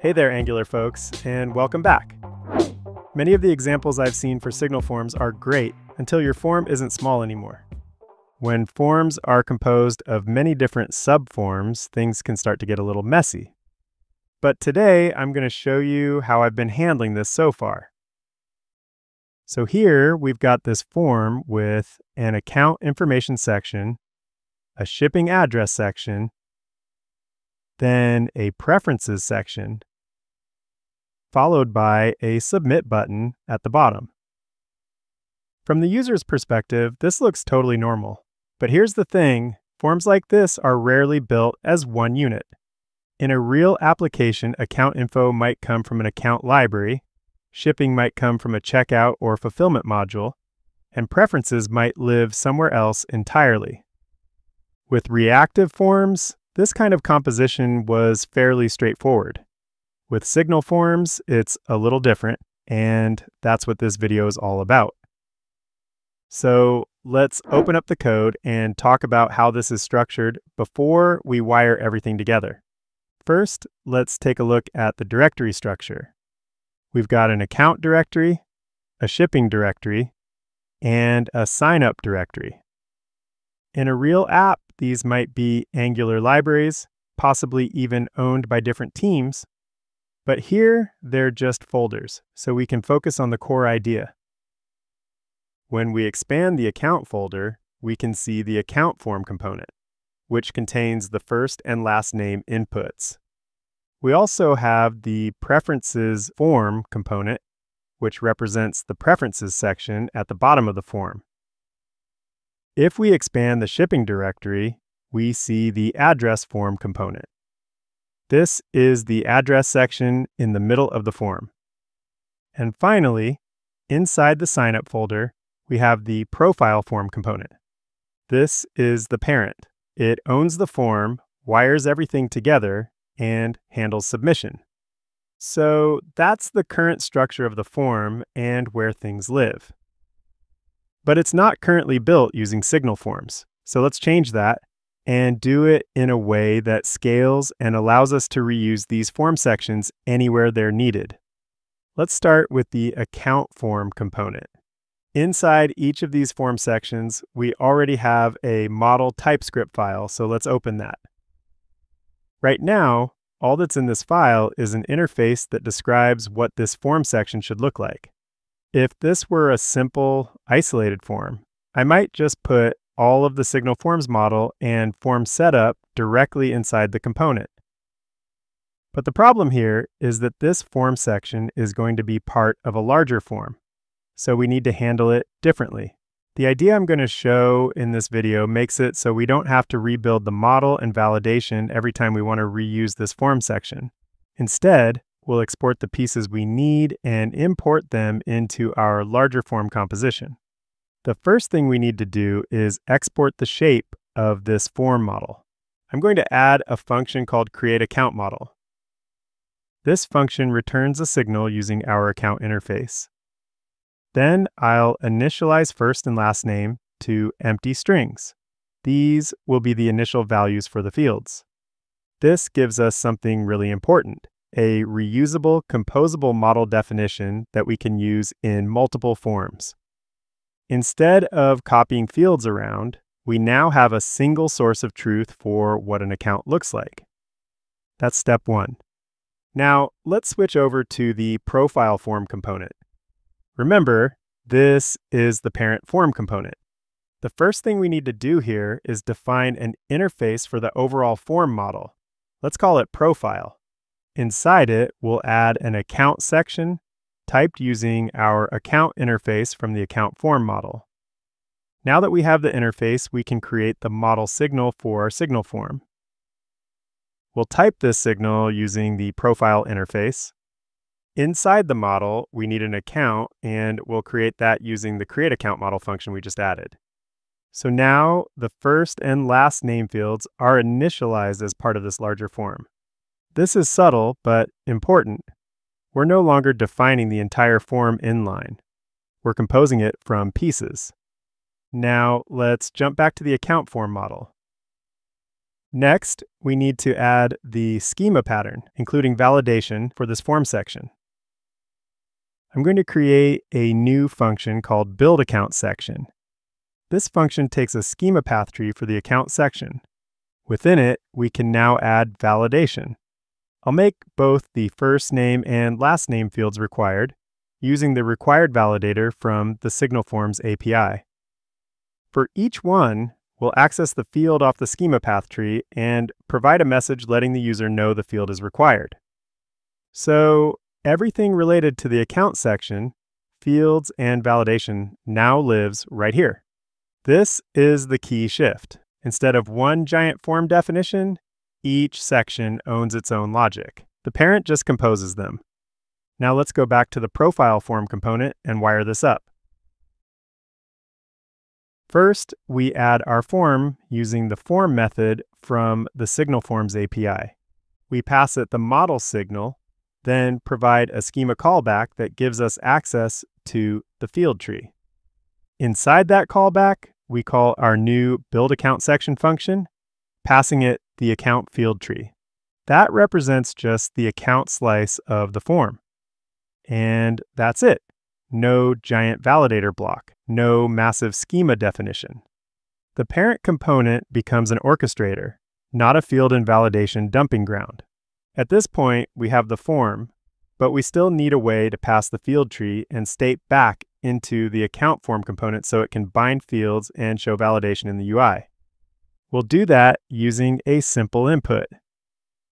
Hey there, Angular folks, and welcome back. Many of the examples I've seen for signal forms are great until your form isn't small anymore. When forms are composed of many different subforms, things can start to get a little messy. But today, I'm going to show you how I've been handling this so far. So here, we've got this form with an account information section, a shipping address section, then a preferences section, followed by a submit button at the bottom. From the user's perspective, this looks totally normal. But here's the thing, forms like this are rarely built as one unit. In a real application, account info might come from an account library, shipping might come from a checkout or fulfillment module, and preferences might live somewhere else entirely. With reactive forms, this kind of composition was fairly straightforward. With signal forms, it's a little different, and that's what this video is all about. So let's open up the code and talk about how this is structured before we wire everything together. First, let's take a look at the directory structure. We've got an account directory, a shipping directory, and a sign up directory. In a real app, these might be Angular libraries, possibly even owned by different teams, but here, they're just folders, so we can focus on the core idea. When we expand the account folder, we can see the account form component, which contains the first and last name inputs. We also have the preferences form component, which represents the preferences section at the bottom of the form. If we expand the shipping directory, we see the address form component. This is the address section in the middle of the form. And finally, inside the signup folder, we have the profile form component. This is the parent. It owns the form, wires everything together, and handles submission. So that's the current structure of the form and where things live. But it's not currently built using signal forms. So let's change that and do it in a way that scales and allows us to reuse these form sections anywhere they're needed. Let's start with the account form component. Inside each of these form sections, we already have a model TypeScript file, so let's open that. Right now, all that's in this file is an interface that describes what this form section should look like. If this were a simple, isolated form, I might just put all of the signal forms model and form setup directly inside the component. But the problem here is that this form section is going to be part of a larger form, so we need to handle it differently. The idea I'm going to show in this video makes it so we don't have to rebuild the model and validation every time we want to reuse this form section. Instead, we'll export the pieces we need and import them into our larger form composition. The first thing we need to do is export the shape of this form model. I'm going to add a function called createAccountModel. This function returns a signal using our account interface. Then I'll initialize first and last name to empty strings. These will be the initial values for the fields. This gives us something really important, a reusable composable model definition that we can use in multiple forms. Instead of copying fields around, we now have a single source of truth for what an account looks like. That's step one. Now, let's switch over to the profile form component. Remember, this is the parent form component. The first thing we need to do here is define an interface for the overall form model. Let's call it profile. Inside it, we'll add an account section typed using our account interface from the account form model. Now that we have the interface, we can create the model signal for our signal form. We'll type this signal using the profile interface. Inside the model, we need an account, and we'll create that using the create account model function we just added. So now the first and last name fields are initialized as part of this larger form. This is subtle, but important we're no longer defining the entire form inline. We're composing it from pieces. Now let's jump back to the account form model. Next, we need to add the schema pattern, including validation for this form section. I'm going to create a new function called build account section. This function takes a schema path tree for the account section. Within it, we can now add validation. I'll make both the first name and last name fields required using the required validator from the Signal Forms API. For each one, we'll access the field off the schema path tree and provide a message letting the user know the field is required. So everything related to the account section, fields, and validation now lives right here. This is the key shift. Instead of one giant form definition, each section owns its own logic. The parent just composes them. Now let's go back to the profile form component and wire this up. First, we add our form using the form method from the Signal Forms API. We pass it the model signal, then provide a schema callback that gives us access to the field tree. Inside that callback, we call our new build account section function, passing it the account field tree. That represents just the account slice of the form. And that's it. No giant validator block, no massive schema definition. The parent component becomes an orchestrator, not a field invalidation dumping ground. At this point, we have the form, but we still need a way to pass the field tree and state back into the account form component so it can bind fields and show validation in the UI. We'll do that using a simple input.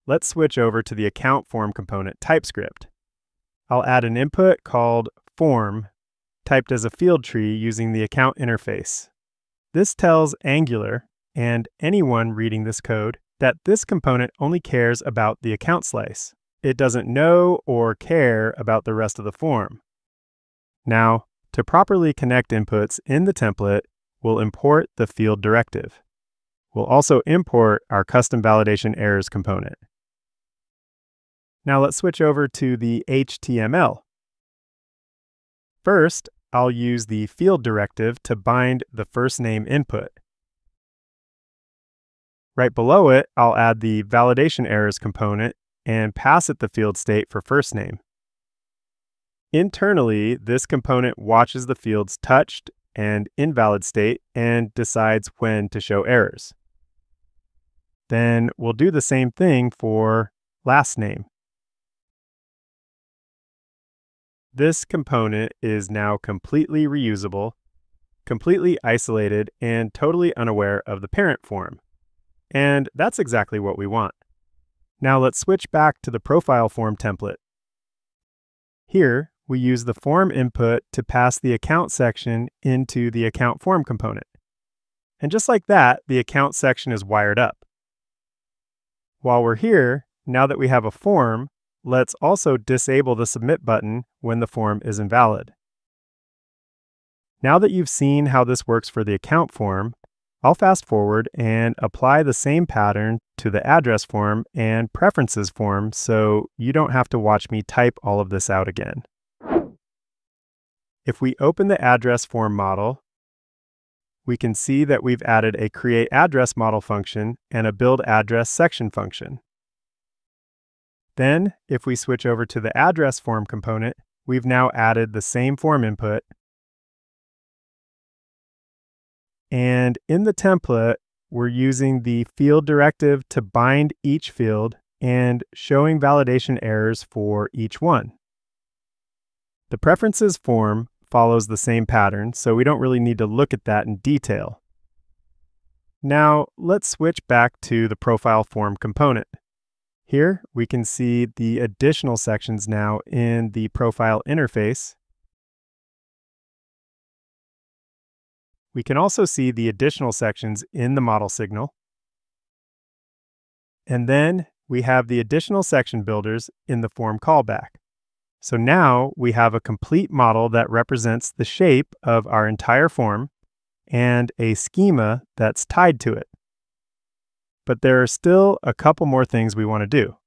Let's switch over to the account form component TypeScript. I'll add an input called form typed as a field tree using the account interface. This tells Angular and anyone reading this code that this component only cares about the account slice. It doesn't know or care about the rest of the form. Now, to properly connect inputs in the template, we'll import the field directive. We'll also import our custom validation errors component. Now let's switch over to the HTML. First, I'll use the field directive to bind the first name input. Right below it, I'll add the validation errors component and pass it the field state for first name. Internally, this component watches the fields touched and invalid state and decides when to show errors. Then we'll do the same thing for last name. This component is now completely reusable, completely isolated, and totally unaware of the parent form. And that's exactly what we want. Now let's switch back to the profile form template. Here, we use the form input to pass the account section into the account form component. And just like that, the account section is wired up. While we're here, now that we have a form, let's also disable the submit button when the form is invalid. Now that you've seen how this works for the account form, I'll fast forward and apply the same pattern to the address form and preferences form so you don't have to watch me type all of this out again. If we open the address form model, we can see that we've added a create address model function and a build address section function. Then, if we switch over to the address form component, we've now added the same form input. And in the template, we're using the field directive to bind each field and showing validation errors for each one. The preferences form follows the same pattern, so we don't really need to look at that in detail. Now, let's switch back to the profile form component. Here, we can see the additional sections now in the profile interface. We can also see the additional sections in the model signal. And then we have the additional section builders in the form callback. So now we have a complete model that represents the shape of our entire form and a schema that's tied to it. But there are still a couple more things we want to do.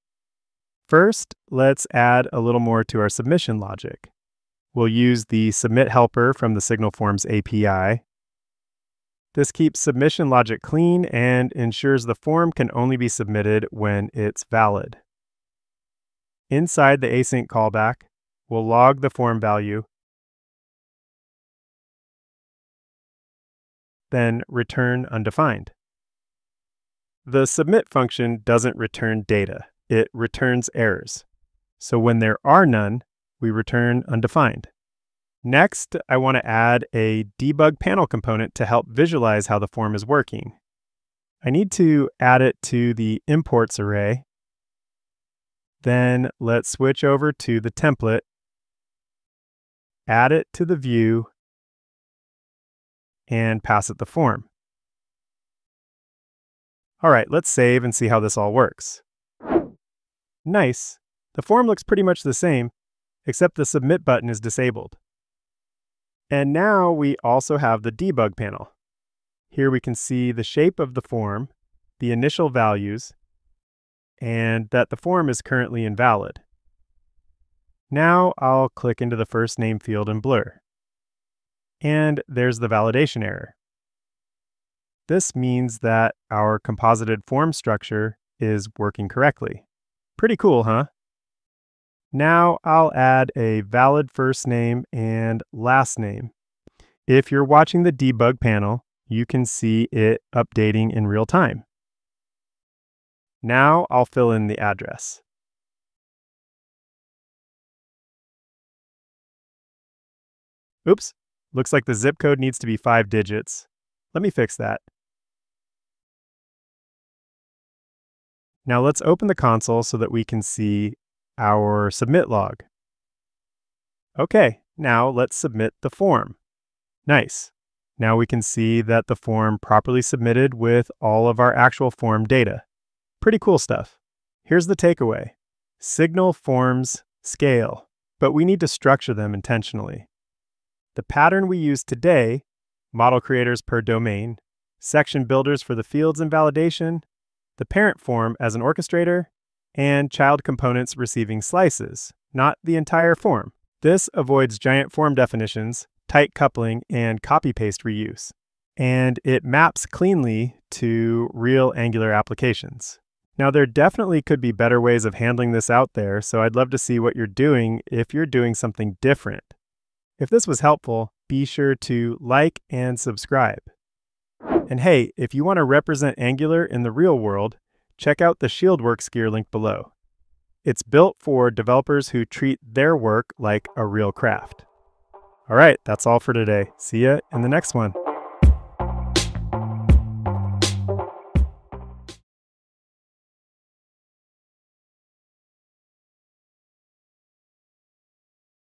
First, let's add a little more to our submission logic. We'll use the submit helper from the Signal Forms API. This keeps submission logic clean and ensures the form can only be submitted when it's valid. Inside the async callback, we'll log the form value, then return undefined. The submit function doesn't return data, it returns errors. So when there are none, we return undefined. Next, I want to add a debug panel component to help visualize how the form is working. I need to add it to the imports array. Then let's switch over to the template, add it to the view, and pass it the form. All right, let's save and see how this all works. Nice. The form looks pretty much the same, except the submit button is disabled. And now we also have the debug panel. Here we can see the shape of the form, the initial values, and that the form is currently invalid. Now I'll click into the first name field in Blur. And there's the validation error. This means that our composited form structure is working correctly. Pretty cool, huh? Now I'll add a valid first name and last name. If you're watching the debug panel, you can see it updating in real time. Now I'll fill in the address. Oops, looks like the zip code needs to be five digits. Let me fix that. Now let's open the console so that we can see our submit log. Okay, now let's submit the form. Nice. Now we can see that the form properly submitted with all of our actual form data. Pretty cool stuff. Here's the takeaway. Signal forms scale, but we need to structure them intentionally. The pattern we use today, model creators per domain, section builders for the fields and validation, the parent form as an orchestrator, and child components receiving slices, not the entire form. This avoids giant form definitions, tight coupling, and copy-paste reuse. And it maps cleanly to real Angular applications. Now, there definitely could be better ways of handling this out there, so I'd love to see what you're doing if you're doing something different. If this was helpful, be sure to like and subscribe. And hey, if you want to represent Angular in the real world, check out the Shieldworks gear link below. It's built for developers who treat their work like a real craft. All right, that's all for today. See ya in the next one.